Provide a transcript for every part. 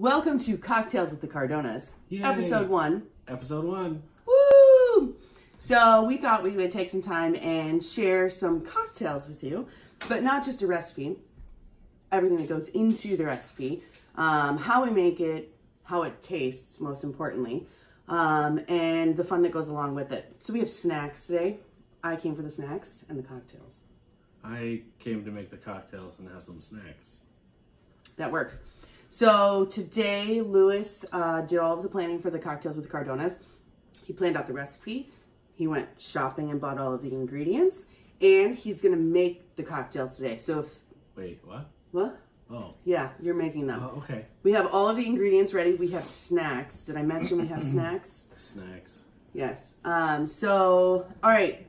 Welcome to Cocktails with the Cardonas, Yay. episode one. Episode one. Woo! So we thought we would take some time and share some cocktails with you, but not just a recipe, everything that goes into the recipe, um, how we make it, how it tastes, most importantly, um, and the fun that goes along with it. So we have snacks today. I came for the snacks and the cocktails. I came to make the cocktails and have some snacks. That works. So today, Lewis uh, did all of the planning for the cocktails with the Cardonas. He planned out the recipe. He went shopping and bought all of the ingredients, and he's gonna make the cocktails today. So if Wait, what? what? Oh, Yeah, you're making them. oh okay. We have all of the ingredients ready. We have snacks. Did I mention we have snacks? Snacks. Yes. Um. So, all right,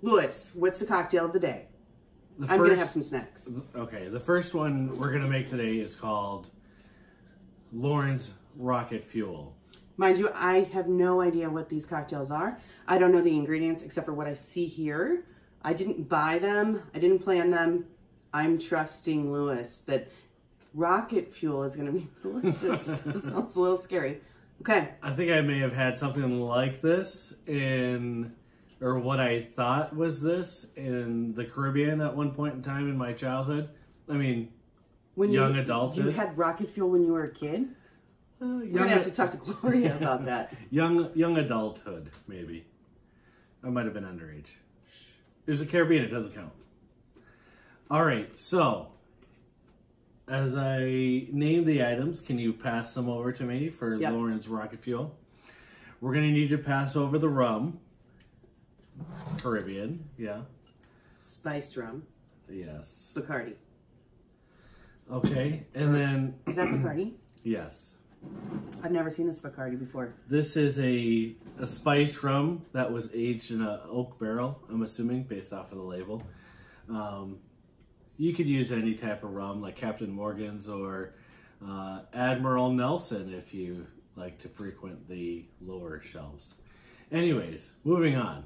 Lewis, what's the cocktail of the day? The I'm gonna have some snacks. Okay, the first one we're gonna make today is called Lauren's Rocket Fuel. Mind you, I have no idea what these cocktails are. I don't know the ingredients except for what I see here. I didn't buy them. I didn't plan them. I'm trusting Lewis that rocket fuel is going to be delicious. it sounds a little scary. Okay. I think I may have had something like this in, or what I thought was this in the Caribbean at one point in time in my childhood. I mean, When Young you, adulthood? You had rocket fuel when you were a kid? uh, We're going to have to talk to Gloria about that. young, young adulthood, maybe. I might have been underage. It was the Caribbean, it doesn't count. All right, so as I name the items, can you pass them over to me for Yep. Lauren's rocket fuel? We're gonna need to pass over the rum. Caribbean, yeah, Spiced rum. yes. Bacardi. Okay, and then Is that Bacardi? yes, I've never seen this Bacardi before. this is a a spiced rum that was aged in a oak barrel. I'm assuming based off of the label. Um, you could use any type of rum, like Captain Morgan's or uh, Admiral Nelson, if you like to frequent the lower shelves. Anyways, moving on.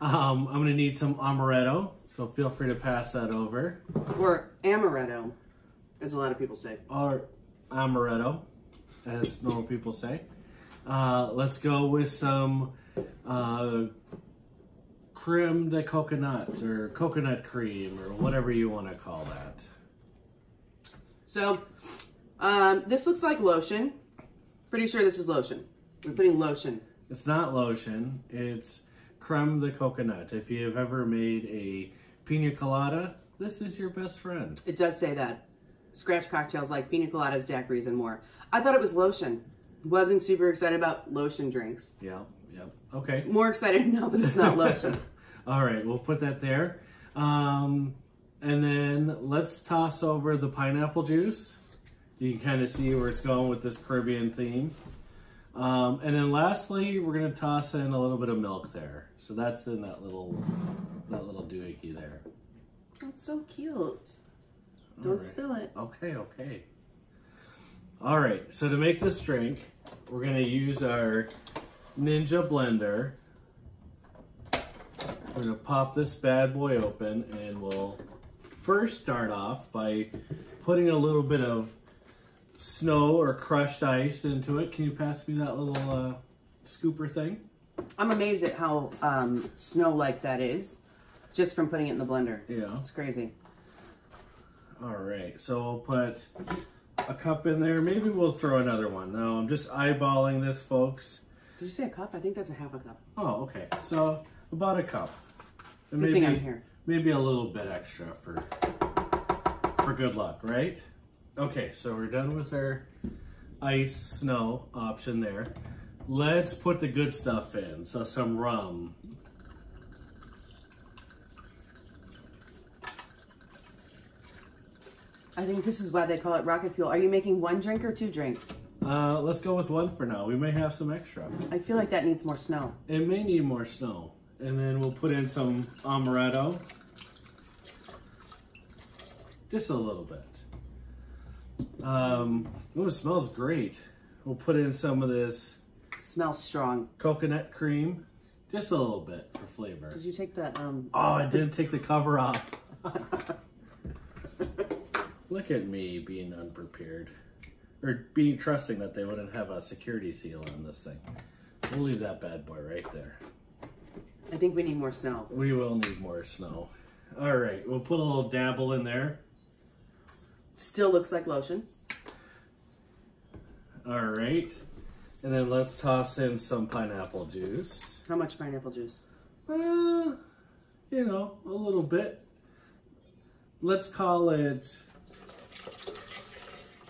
Um, I'm gonna need some amaretto, so feel free to pass that over. Or amaretto, as a lot of people say. or amaretto, as normal people say. Uh, let's go with some uh, creme de coconut or coconut cream or whatever you want to call that. So, um, this looks like lotion. Pretty sure this is lotion. We're putting lotion. It's not lotion, it's creme de coconut. If you've ever made a pina colada, this is your best friend. It does say that. Scratch cocktails like pina coladas, daiquiris, and more. I thought it was lotion. Wasn't super excited about lotion drinks. Yeah, yeah. Okay. More excited now that it's not lotion. All right, we'll put that there. Um, and then let's toss over the pineapple juice. You can kind of see where it's going with this Caribbean theme. Um, and then lastly, we're gonna toss in a little bit of milk there. So that's in that little that little doohickey there. That's so cute. Don't right. spill it. Okay, okay. All right, so to make this drink, we're gonna use our Ninja blender. We're gonna pop this bad boy open and we'll first start off by putting a little bit of snow or crushed ice into it. Can you pass me that little uh, scooper thing? I'm amazed at how um, snow-like that is, just from putting it in the blender. Yeah. It's crazy. All right, so we'll put a cup in there. Maybe we'll throw another one. No, I'm just eyeballing this, folks. Did you say a cup? I think that's a half a cup. Oh, okay. So about a cup. And Good thing I'm here. Maybe a little bit extra for for good luck, right? Okay, so we're done with our ice snow option there. Let's put the good stuff in. So some rum. I think this is why they call it rocket fuel. Are you making one drink or two drinks? Uh, let's go with one for now. We may have some extra. I feel like that needs more snow. It may need more snow. And then we'll put in some amaretto. Just a little bit. Um, oh, it smells great. We'll put in some of this It smells strong. coconut cream. Just a little bit for flavor. Did you take the um? Oh, I didn't take the cover off. Look at me being unprepared. or being trusting that they wouldn't have a security seal on this thing. We'll leave that bad boy right there. I think we need more snow. We will need more snow. All right, we'll put a little dabble in there. Still looks like lotion. All right, and then let's toss in some pineapple juice. How much pineapple juice? Uh, you know, a little bit. Let's call it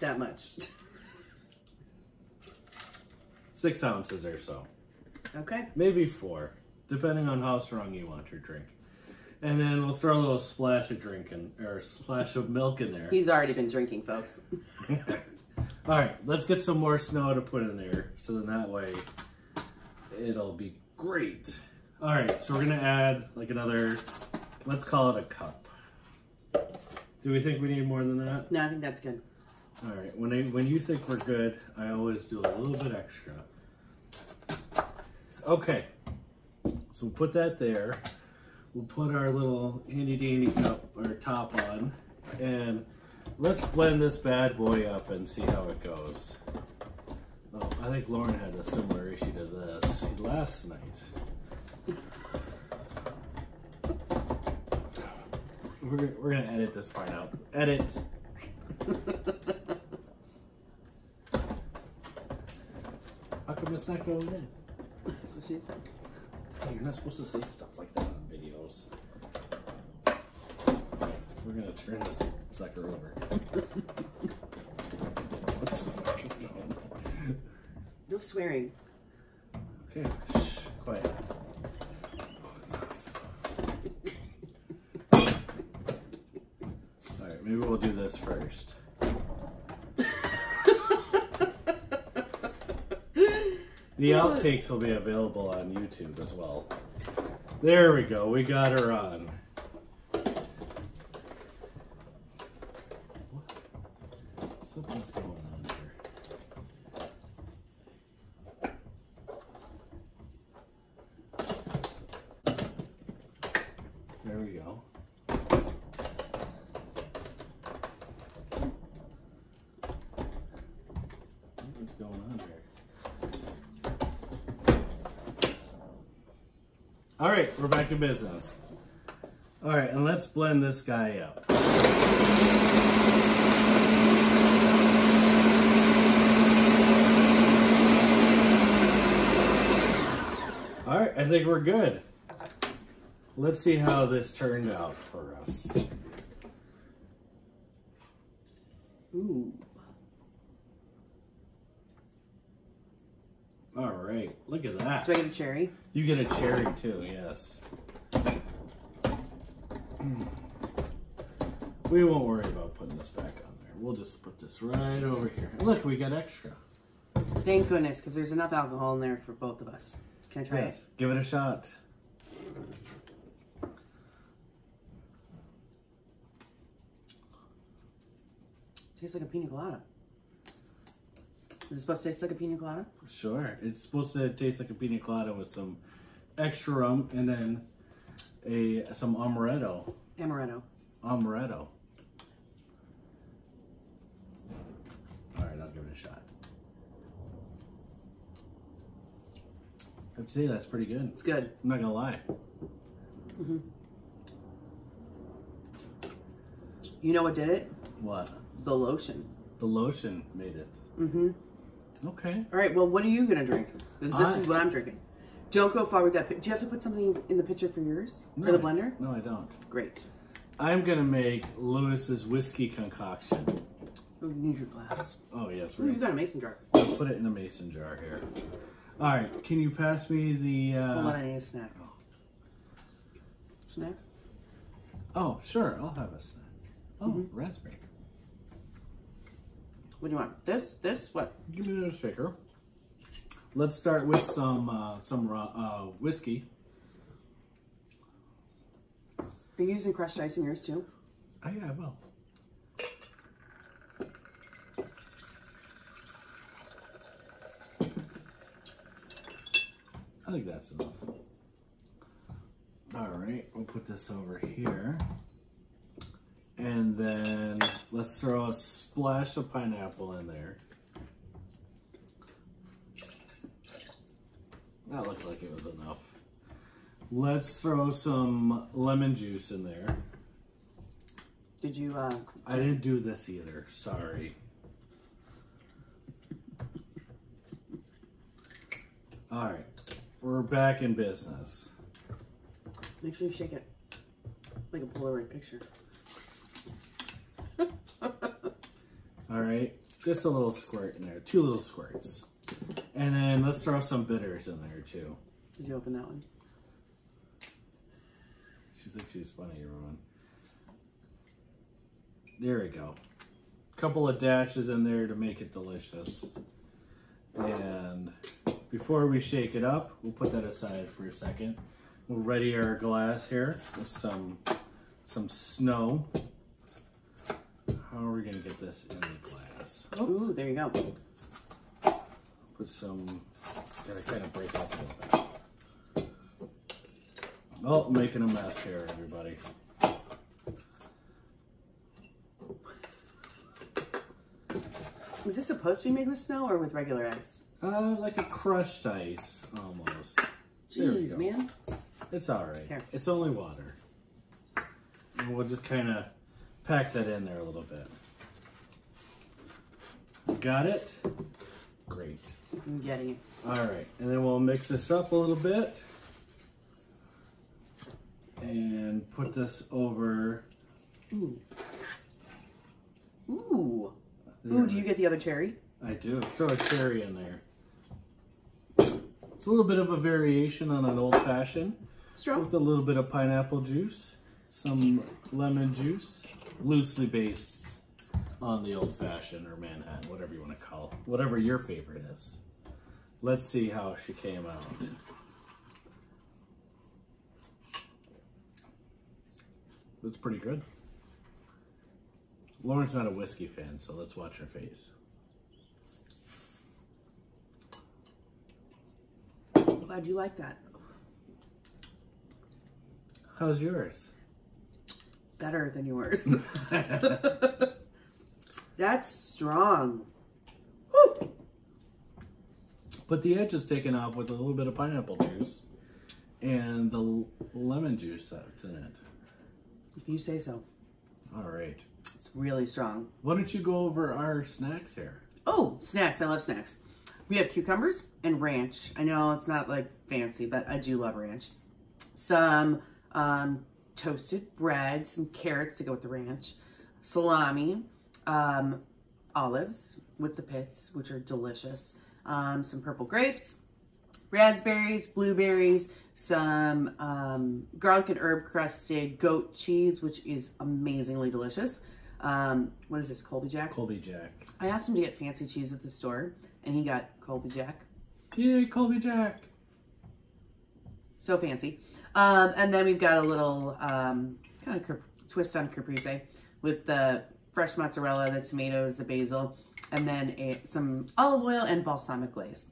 That much. six ounces or so. okay. Maybe four, depending on how strong you want your drink. And then we'll throw a little splash of drink in, or splash of milk in there. He's already been drinking, folks. All right, let's get some more snow to put in there, so then that way it'll be great. All right, so we're gonna add like another, let's call it a cup. Do we think we need more than that? No, I think that's good. All right, when I, when you think we're good, I always do a little bit extra. Okay, so we'll put that there. We'll put our little handy dandy cup or top on, and let's blend this bad boy up and see how it goes. Oh, I think Lauren had a similar issue to this last night. We're, we're gonna edit this part out. Edit. How come it's not going in? That's what she said. Hey, you're not supposed to say stuff like that on videos. We're gonna turn this sucker over. what the fuck is going on? No swearing. Okay, shh, quiet. Alright, maybe we'll do this first. The outtakes will be available on YouTube as well. There we go, we got her on. What? Something's going on here. There we go. What is going on here? All right, we're back in business. All right, and let's blend this guy up. All right, I think we're good. Let's see how this turned out for us. Ooh. All right, look at that. Do I get a cherry? You get a cherry too, yes. Hmm. We won't worry about putting this back on there. We'll just put this right over here. And look, we got extra. Thank goodness, because there's enough alcohol in there for both of us. Can I try Yes, give it a shot. Tastes like a pina colada. Is it supposed to taste like a pina colada? Sure. It's supposed to taste like a pina colada with some extra rum and then a some amaretto. Amaretto. Amaretto. All right, I'll give it a shot. I'd say that's pretty good. It's good. I'm not gonna lie. Mhm. You know what did it? What? The lotion. The lotion made it. Mm-hmm. Okay. All right. Well, what are you gonna drink? This, this I- is what I'm drinking. Don't go far with that. Do you have to put something in the pitcher for yours? For the blender? No, I don't. Great. I'm gonna make Lewis's whiskey concoction. Oh, you need your glass. Oh yes, Ooh, we're you got a mason jar. I'll put it in a mason jar here. All right, can you pass me the? Hold on, Uh... I need a snack. Oh. Snack? Oh, sure, I'll have a snack. Oh, Mm-hmm. raspberry. What do you want? This? This? What? Give me a shaker. Let's start with some uh, some raw, uh, whiskey. Are you using crushed ice in yours too? Oh yeah, I will. I think that's enough. All right, we'll put this over here. And then let's throw a splash of pineapple in there. That looked like it was enough. Let's throw some lemon juice in there. Did you? Uh, I didn't do this either. Sorry. All right, we're back in business. Make sure you shake it like a Polaroid picture. All right, just a little squirt in there, two little squirts. And then let's throw some bitters in there too. Did you open that one? She's like she's funny, everyone. There we go. Couple of dashes in there to make it delicious. And before we shake it up, we'll put that aside for a second. We'll ready our glass here with some some snow. How are we gonna get this in the glass? Ooh, there you go. Put some, gotta kind of break up a little bit. Oh, making a mess here, everybody. Is this supposed to be made with snow or with regular ice? Uh, like a crushed ice, almost. There Jeez, man. It's all right. Here. It's only water. And we'll just kind of pack that in there a little bit. Got it? Great. I'm getting it. All right, and then we'll mix this up a little bit. And put this over. Ooh. Ooh. there. Ooh, do you get the other cherry? I do. Throw a cherry in there. It's a little bit of a variation on an old fashioned Strong. with a little bit of pineapple juice, some lemon juice, loosely based on the old fashioned or Manhattan, whatever you want to call it, whatever your favorite is. Let's see how she came out. That's pretty good. Lauren's not a whiskey fan, so let's watch her face. Glad you like that. How's yours? Better than yours. That's strong. Woo! But the edge is taken off with a little bit of pineapple juice and the lemon juice that's in it. If you say so. All right. It's really strong. Why don't you go over our snacks here? Oh, snacks. I love snacks. We have cucumbers and ranch. I know it's not like fancy, but I do love ranch. Some um, toasted bread, some carrots to go with the ranch, salami, um, olives with the pits, which are delicious, um, some purple grapes, raspberries, blueberries, some um, garlic and herb crusted goat cheese, which is amazingly delicious. Um, what is this, Colby Jack? Colby Jack. I asked him to get fancy cheese at the store, and he got Colby Jack. Yay, Colby Jack. So fancy. Um, and then we've got a little um, kind of twist on caprese with the fresh mozzarella, the tomatoes, the basil, and then a, some olive oil and balsamic glaze.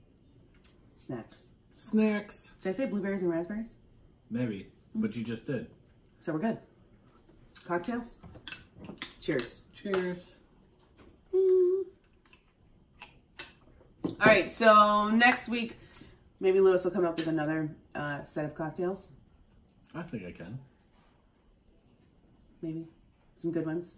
Snacks. Snacks. Did I say blueberries and raspberries? Maybe, but you just did. So we're good. Cocktails? Cheers. Cheers. All right, so next week, maybe Lewis will come up with another uh, set of cocktails. I think I can. maybe some good ones.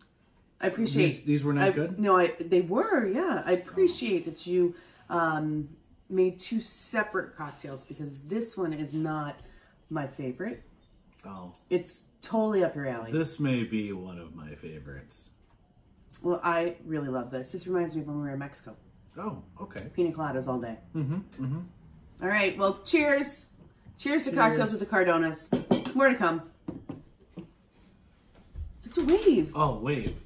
I appreciate These, these were not I, good? No, I they were. Yeah, I appreciate that you um, made two separate cocktails because this one is not my favorite. Oh. It's totally up your alley. This may be one of my favorites. well, I really love this. This reminds me of when we were in Mexico. Oh, okay. Pina coladas all day. Mm-hmm. Mm-hmm. All right. Well, cheers. Cheers to cocktails with the Cardonas. More to come. You have to wave. Oh, wave.